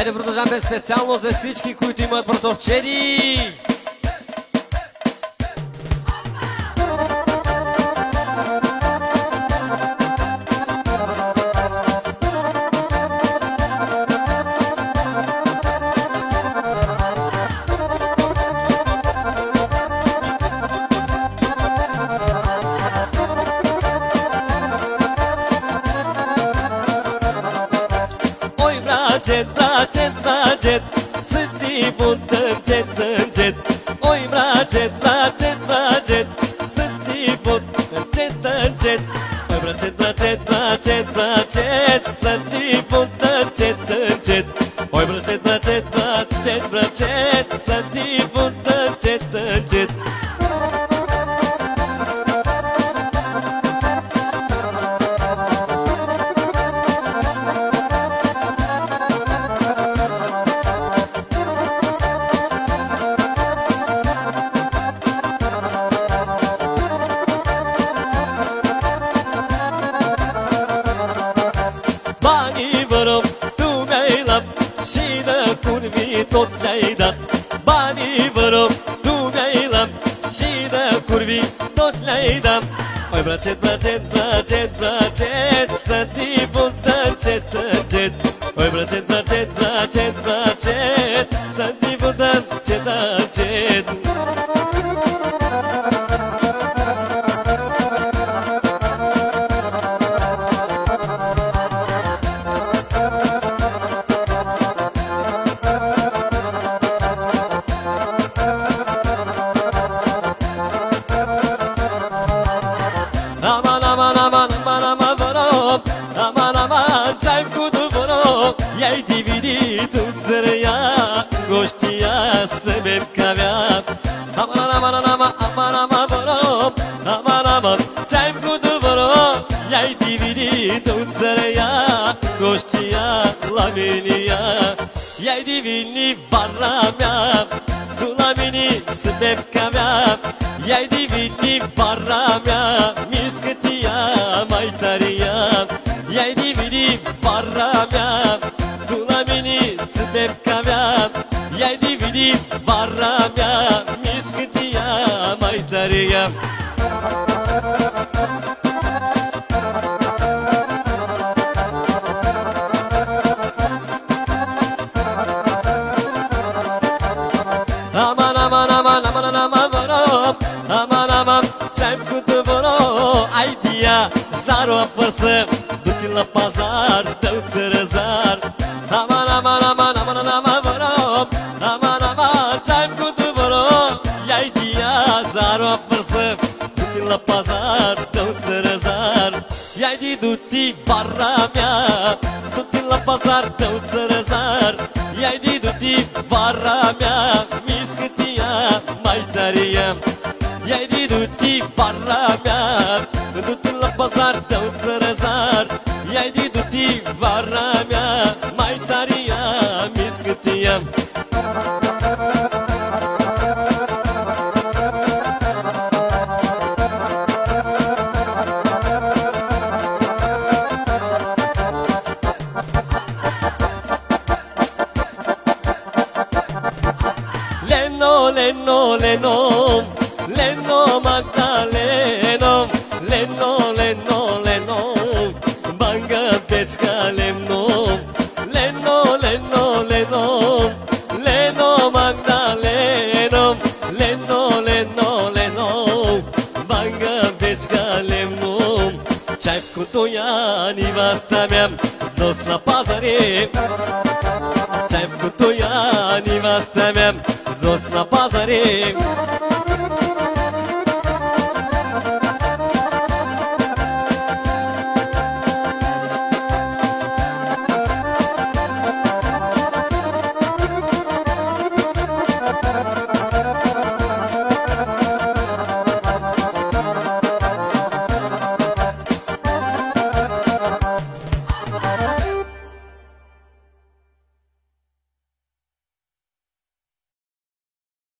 Ајде продолжаме специјално за всички кои имаат братовчеди. Trage, trage, trage Sunt imut încet, încet. Oi, trage, trage, trage Sunt imut încet, încet. Oi, trage, trage, trage, trage Sunt imut încet, încet. Oi, trage, trage, trage, trage Și de curvi tot le-ai dat. Mai bracet, bracet, bracet, bracet Să tipul încet, încet Mai bracet, bracet, bracet, bracet Să tipul încet, încet Čaj kudu voro Jaj ti vidi tu crja Goštija se me kavja Aman aman aman aman aman voro Aman aman. Čaj kudu voro Jaj ti vidi tu crja Goštija laminija Jaj ti vini varamja Tu lamini sebep kavja Jaj ti vini varamja Miskatiya maitariya Jaj ti vini varamja Tu lamini sebep kavya. Jaj ti vini varamja Miskatiya maitariya Aman aman aman aman aman aman Aman aman Čaj kutu voro Ajde ja Zaro apărsăm I-ai didut vara mea Tot la bazar tău țărăzar I-ai didut vara mea Miscătia mai tărie I-ai didut vara mea Tot la bazar tău țărăzar I-ai didut vara mea Leno, Leno, Leno, Magdaleno, Leno, Leno, Leno, Banga Pečka Lemno, Leno, Leno, Leno, Leno Magdaleno, Leno, Leno, Leno, Banga Pečka Lemno, Čaj в кутоя неваста мя, зос на пазаре, Čaj Шайбку ту я не вас Зос на пазаре